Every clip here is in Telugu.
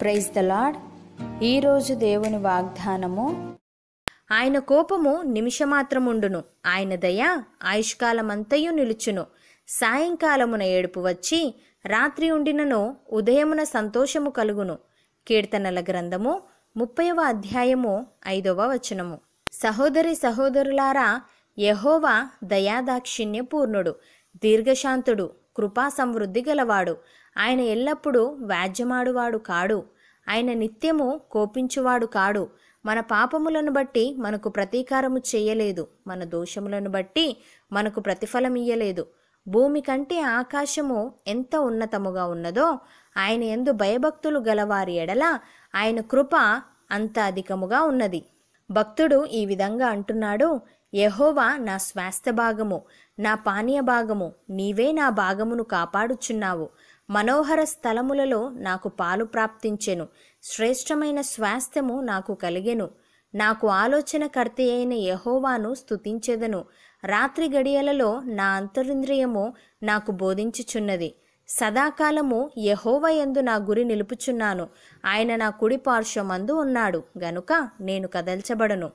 ప్రైజ్ ద లాడ్ ఈరోజు దేవుని వాగ్దానము ఆయన కోపము నిమిషమాత్రముండును. ఆయన దయ ఆయుష్కాలమంతయు నిలుచును. సాయంకాలమున ఏడుపు వచ్చి రాత్రి ఉండినను ఉదయమున సంతోషము కలుగును. కీర్తనల గ్రంథము ముప్పైవ అధ్యాయము ఐదవ వచనము. సహోదరి సహోదరులారా యహోవా దయాదాక్షిణ్య పూర్ణుడు దీర్ఘశాంతుడు కృపా సమృద్ధి గలవాడు. ఆయన ఎల్లప్పుడూ వ్యాజ్యమాడువాడు కాడు. ఆయన నిత్యము కోపించువాడు కాడు. మన పాపములను బట్టి మనకు ప్రతీకారము చేయలేదు. మన దోషములను బట్టి మనకు ప్రతిఫలం ఇయ్యలేదు. భూమి కంటే ఆకాశము ఎంత ఉన్నతముగా ఉన్నదో ఆయన ఎందు భయభక్తులు గలవారి ఎడల ఆయన కృప అంత అధికముగా ఉన్నది. భక్తుడు ఈ విధంగా అంటున్నాడు యహోవా నా స్వాస్థ్య భాగము నా పానీయ భాగము నీవే నా భాగమును కాపాడుచున్నావు. మనోహర స్థలములలో నాకు పాలు ప్రాప్తించెను శ్రేష్టమైన స్వాస్థ్యము నాకు కలిగెను. నాకు ఆలోచనకర్త అయిన యహోవాను స్థుతించెదను రాత్రి గడియలలో నా అంతరింద్రియము నాకు బోధించుచున్నది. సదాకాలము యహోవ యందు నా గురి నిలుపుచున్నాను. ఆయన నా కుడి పార్శ్వమందు ఉన్నాడు. గనుక నేను కదల్చబడను.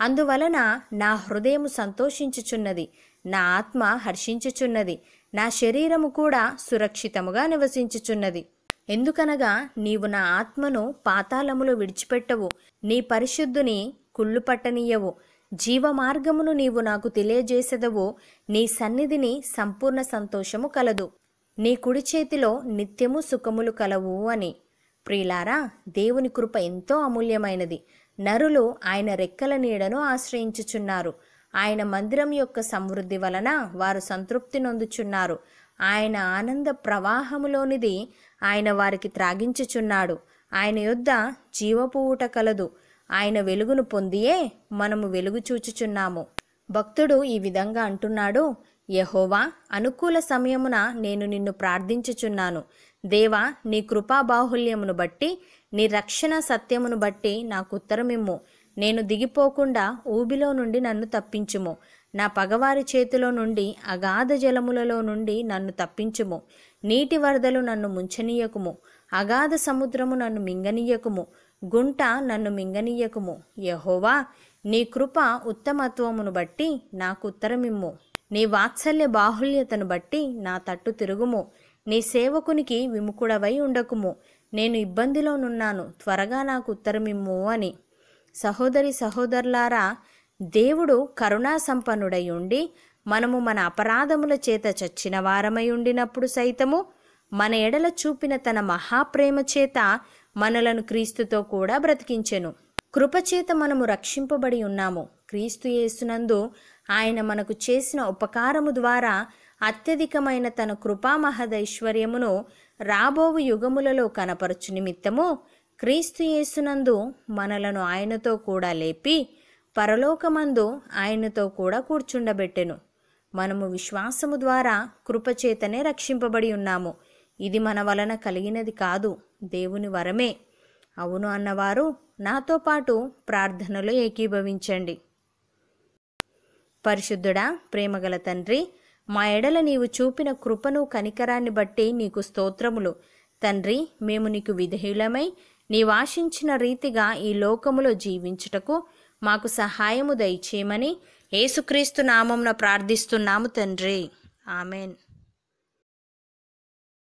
అందువలన నా హృదయము సంతోషించుచున్నది. నా ఆత్మ హర్షించుచున్నది. నా శరీరము కూడా సురక్షితముగా నివసించుచున్నది. ఎందుకనగా నీవు నా ఆత్మను పాతాళములో విడిచిపెట్టవు. నీ పరిశుద్ధుని కుళ్ళు పట్టనీయవు. జీవ మార్గమును నీవు నాకు తెలియజేసెదవు. నీ సన్నిధిని సంపూర్ణ సంతోషము కలదు. నీ కుడి చేతిలో నిత్యము సుఖములు కలవు అని. ప్రియులారా దేవుని కృప ఎంతో అమూల్యమైనది. నరులు ఆయన రెక్కల నీడను ఆశ్రయించుచున్నారు. ఆయన మందిరం యొక్క సమృద్ధి వలన వారు సంతృప్తి నొందుచున్నారు. ఆయన ఆనంద ప్రవాహములోనిది ఆయన వారికి త్రాగించుచున్నాడు. ఆయన యొద్ద జీవపు ఊట కలదు. ఆయన వెలుగును పొందియే మనము వెలుగు చూచుచున్నాము. భక్తుడు ఈ విధంగా అంటున్నాడు యహోవా అనుకూల సమయమున నేను నిన్ను ప్రార్థించుచున్నాను. దేవా నీ కృపా బాహుల్యమును బట్టి నీ రక్షణ సత్యమును బట్టి నాకు ఉత్తరమిమ్ము. నేను దిగిపోకుండా ఊబిలో నుండి నన్ను తప్పించుము. నా పగవారి చేతిలో నుండి అగాధ జలములలో నుండి నన్ను తప్పించుము. నీటి వరదలు నన్ను ముంచనీయకుము. అగాధ సముద్రము నన్ను మింగనీయకుము. గుంట నన్ను మింగనీయకుము. యహోవా నీ కృప ఉత్తమత్వమును బట్టి నాకు ఉత్తరమిమ్ము. నీ వాత్సల్య బాహుల్యతను బట్టి నా తట్టు తిరుగుము. నీ సేవకునికి విముకుడవై ఉండకుము. నేను ఇబ్బందిలోనున్నాను త్వరగా నాకు ఉత్తరమిమ్ము అని. సహోదరి సహోదరులారా దేవుడు కరుణా సంపన్నుడై ఉండి మనము మన అపరాధముల చేత చచ్చిన వారమై ఉండినప్పుడు సైతము మన ఎడల చూపిన తన మహాప్రేమ చేత మనలను క్రీస్తుతో కూడా బ్రతికించెను. కృపచేత మనము రక్షింపబడి ఉన్నాము. క్రీస్తు యేసునందు ఆయన మనకు చేసిన ఉపకారము ద్వారా అత్యధికమైన తన కృపామహదైశ్వర్యమును రాబోవు యుగములలో కనపరచు నిమిత్తము క్రీస్తు యేసునందు మనలను ఆయనతో కూడా లేపి పరలోకమందు ఆయనతో కూడా కూర్చుండబెట్టెను. మనము విశ్వాసము ద్వారా కృపచేతనే రక్షింపబడి ఉన్నాము. ఇది మన వలన కలిగినది కాదు. దేవుని వరమే. అవును అన్నవారు నాతో పాటు ప్రార్థనలో ఏకీభవించండి. పరిశుద్ధుడా ప్రేమగల తండ్రి మా ఎడల నీవు చూపిన కృపను కనికరాన్ని బట్టి నీకు స్తోత్రములు. తండ్రి మేము నీకు విధేయులమై నీవాశించిన రీతిగా ఈ లోకములో జీవించుటకు మాకు సహాయము దయచేయమని యేసుక్రీస్తు నామంన ప్రార్థిస్తున్నాము తండ్రి. ఆమెన్.